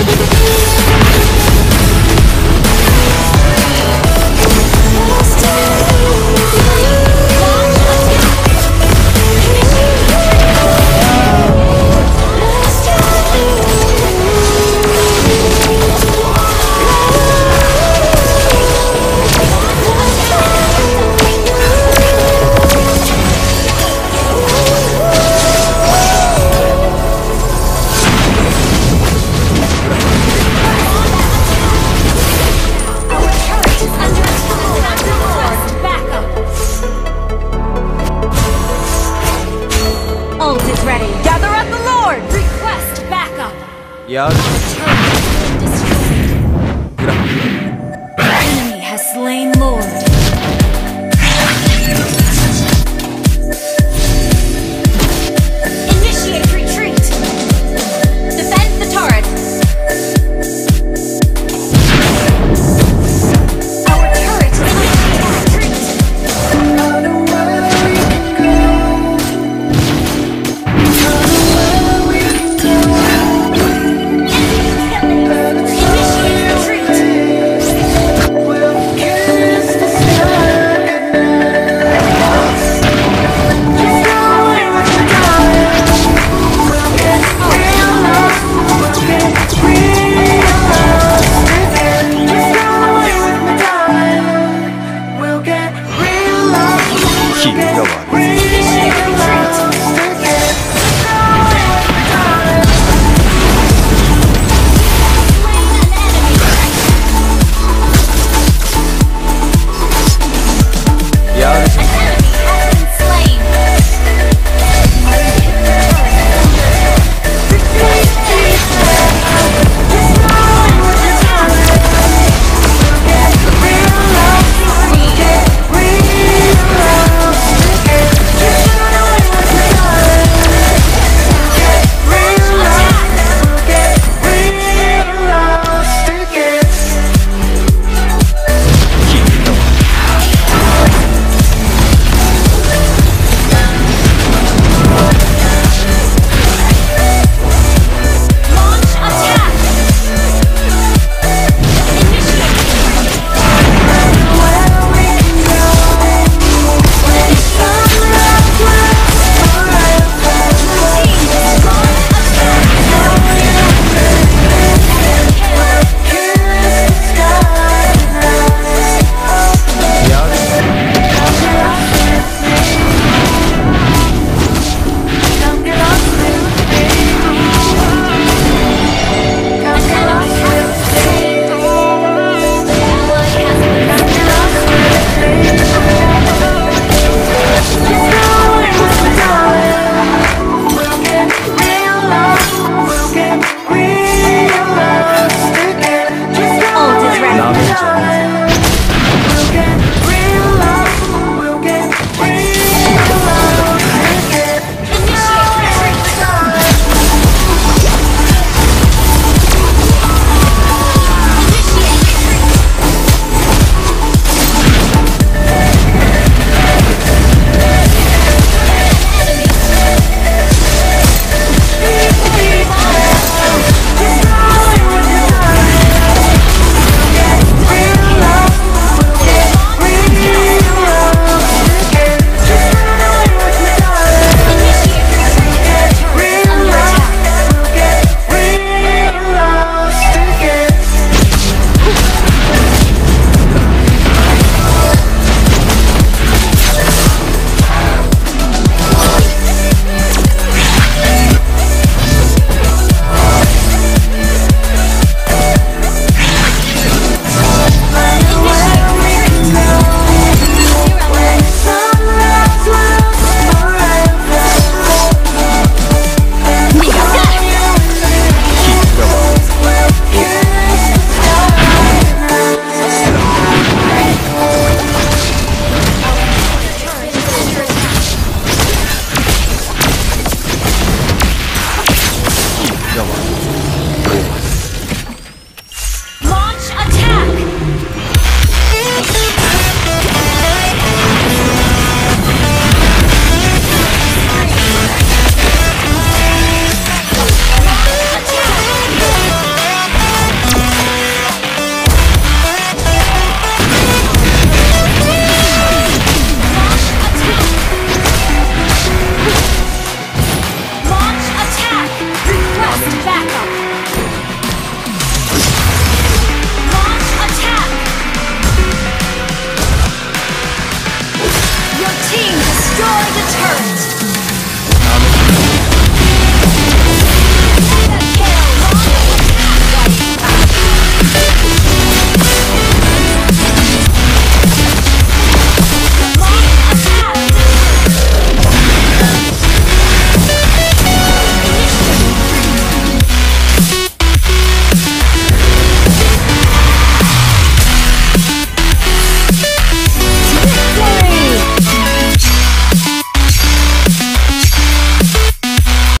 Let's go. Turn.